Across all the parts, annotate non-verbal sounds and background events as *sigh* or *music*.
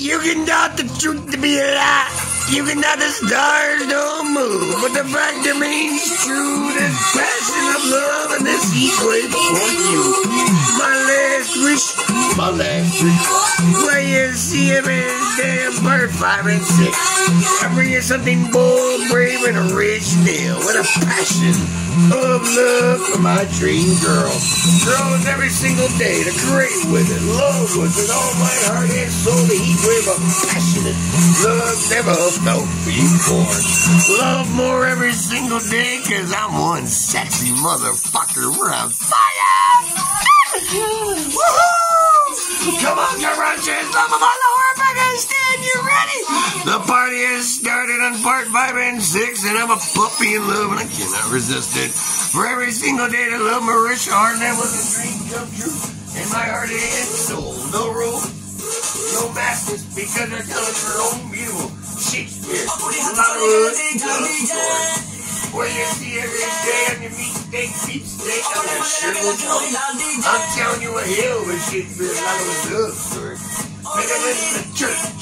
You can doubt the truth to be a lie. You can doubt the stars don't move, but the fact remains true. This passion of love and this wave for you. My last wish, my last wish. Where you see every damn bird, five and six. I bring you something bold, brave, and rich original with a passion of love for my dream girl. Girls every single day to create with it, love with it, all my heart and soul, the heat wave of passionate love never felt before. Love more every single day, cause I'm one sexy motherfucker. We're on fire! *laughs* Woohoo! Come on, garages, love of all the Pakistan, started on part five and six, and I'm a puppy in love, and I cannot resist it. For every single day to love Marisha Hartnett was a dream come true. and my heart and soul, no rules, no masters, because they're telling their own beautiful Shakespeare. Hollywood love story. Where you see every day on your meat steak, beef steak, on your sugar joint. I'm telling you a hell of a Shakespeare Hollywood love story. Because it's the church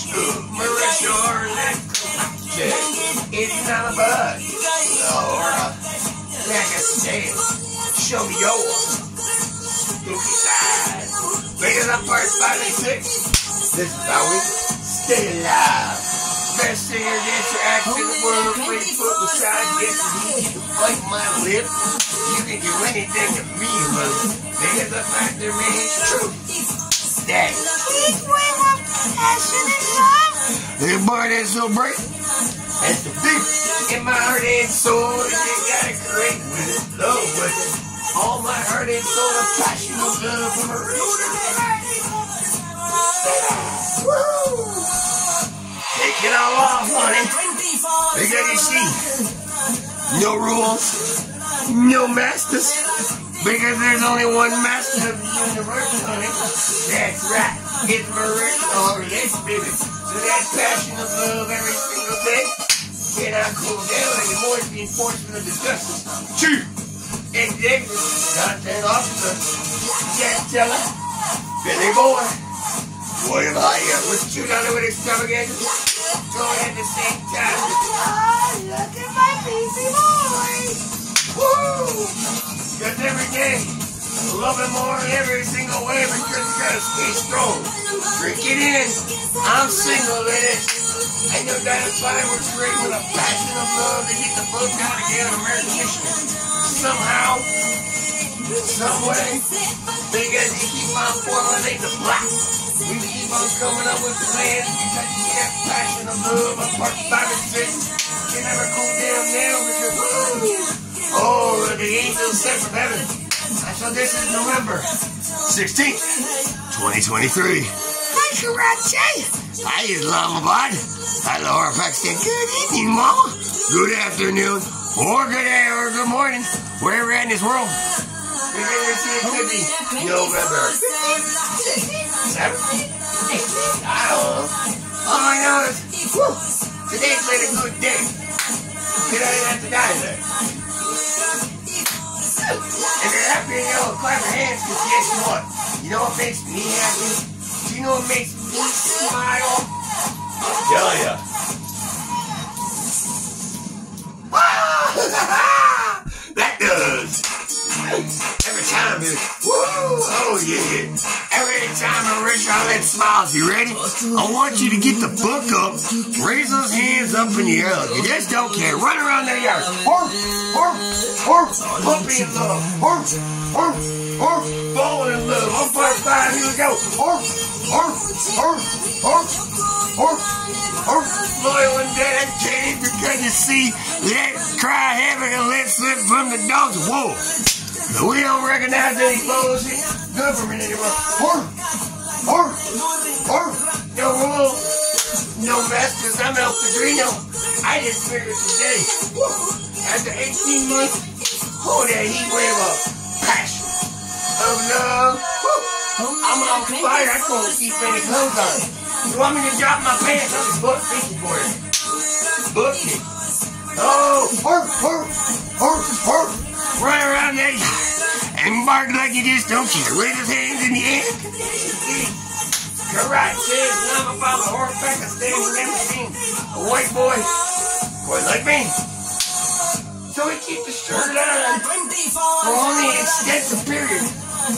of. Show me yours. Spooky side. Because I'm part five and six. This is how we stay alive. Best dance your act in the world. Pretty foot beside this. You can bite my lip. You can do anything to me, but because the fact that remains true. That the boy that's so bright. That's the beat in my heart and soul. And you with it, love with it. All my heart and soul, a passion of love from a Woo! Take it all off, honey. Because you see, no rules, no masters. Because there's only one master of the universe, honey. That's right. It's Marissa or this baby. So that passion of love every single day cannot cool down anymore. It's the enforcement of the justice. Chief, executive, content officer, Jax Teller, Billy Boy. What am William Hyatt was shoot on it with extravaganza. Going at the same time. Oh, look at my baby boy. Woo! Because every day, love him more every single way because you gotta stay strong. Drink it in. I'm single, ladies. I that if I were great with a passion of love to get the boat down again on American Michigan. Somehow, some way, because you keep on formulating the plot. We keep on coming up with plans because you have passion of love. I'm part five and six. You never cool down now because, woo, oh, the angels sent from heaven. So this is November 16th, 2023. Hi, Karachi. Hi, Islamabad. Hi, Lahore Pakistan. Good evening, Mama. Good afternoon, or good day, or good morning, wherever in this world. It could be November 17th. I don't know. All I know is, whew, today's been a good day. I didn't have to die today. If you're happy, you know, clap your hands, because guess what? You know what makes me happy? You know what makes me smile? Tell ya. *laughs* that does. Every time, it, woo, oh yeah. Every time a rich smiles, you ready? I want you to get the book up, raise those hands up in the air. You just don't care. Run around the yard. Horf, puppy in love. Horf, horf, falling in love. On part five, here we go. Horf, horf, horf, horf, horf, horf. Loyal and dedicated because you see, let's cry heaven and let's slip from the dog's wolf. We don't recognize any bullshit government anymore. Horf, horf, horf. No rules, no masters. I'm El Padrino. I just figured today, whew, after 18 months, oh, that heat wave of passion, of love. whew, I'm on fire. I can't keep any clothes on. You want me to drop my pants? I'll just book fishing for you. Book it. Oh, horf, horf, horf, horf. Run around there and bark like you just don't care. Raise his hands in the air. Karate says, I'm about the horse. four pack of things I've never seen. A white boy, boy like me. We keep the shirt on for only an extensive period.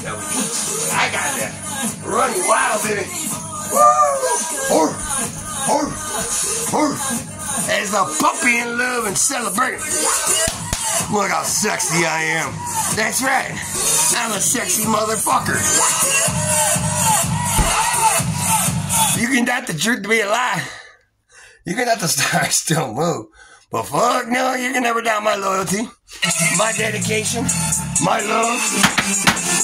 That we eat. I got that running wild in it. Woo! Or, or, or. As a puppy in love and celebrating. Look how sexy I am. That's right. I'm a sexy motherfucker. You can not the truth to be a lie. You can not the stars still move. But fuck no, you can never doubt my loyalty, my dedication, my love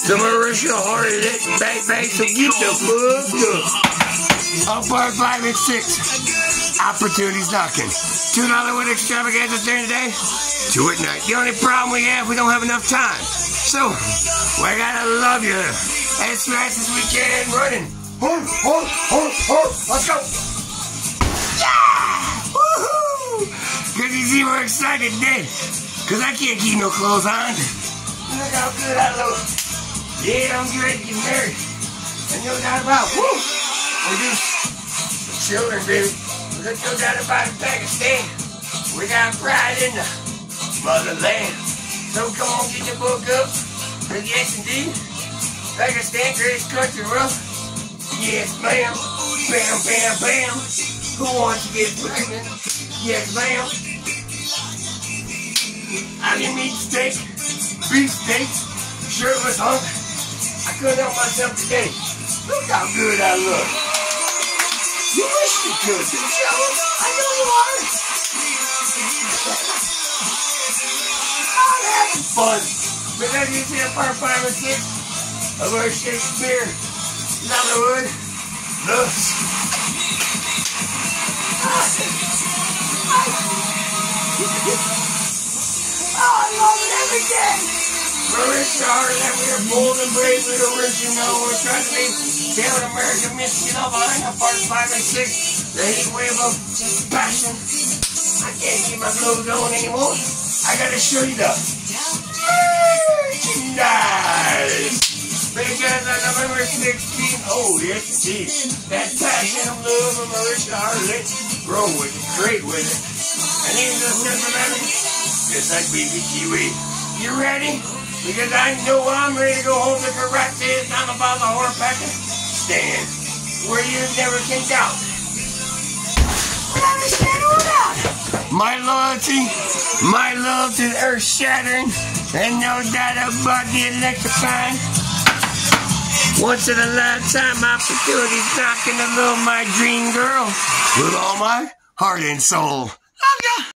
to Mehwish Hayat Lit Bang Bang, so get the fuck up. Part five and six. Opportunities knocking. Two dollar with extravaganza during the day, two at night. The only problem we have, we don't have enough time. So, we gotta love you as fast as we can running. Let's go. See we're excited today. Cause I can't keep no clothes on. Look how good I look. Yeah, I'm ready to get married. And no doubt about it. Woo! We're just children, baby. There's no doubt about Pakistan. We got pride in the motherland. So come on, get your book up. Cause yes, indeed. Pakistan, greatest country, bro. Yes, ma'am. Bam, bam, bam. Who wants to get pregnant? Yes, ma'am. I didn't eat steak, beef steak, shirtless hunk. I couldn't help myself today. Look how good I look. You wish you could, jealous. I know you are. I'm having fun. Because you see a part five or six of our Shakespeare, Leatherwood, thus. Mehwish Hayat, that we are bold and brave you know, we're trying to be down American Michigan all behind the part five and six, the heat wave of passion. I can't keep my clothes on anymore. I gotta show you the merchandise. Because on November 16th, oh yes indeed, that passion of love of Mehwish Hayat, grow with it, great with it. And even the sentimental, just like Kiwi. You ready? Because I know I'm ready to go home to correct this. I'm about the horror packet. Stand where you never can doubt. A a. My loyalty, my love to earth shattering, and no doubt about the electrifying. Once in a lifetime opportunities knocking to love my dream girl with all my heart and soul. Love ya!